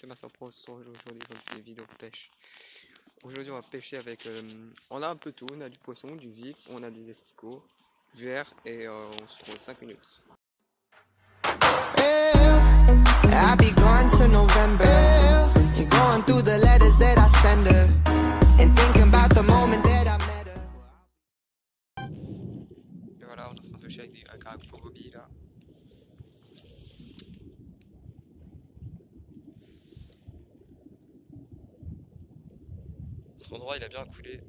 c'est ma Pro aujourd'hui vidéos de pêche? Aujourd'hui on va pêcher avec... Euh, on a un peu tout, on a du poisson, du vif, on a des esticots, du verre et euh, on se trouve 5 minutes. I'll be gone to November Going through the letters that I send her And thinking about the moment that I met her Et voilà, on est en train de pêcher avec, des, avec un gros bobby là Cet endroit il a bien coulé